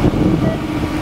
ありがとうございます。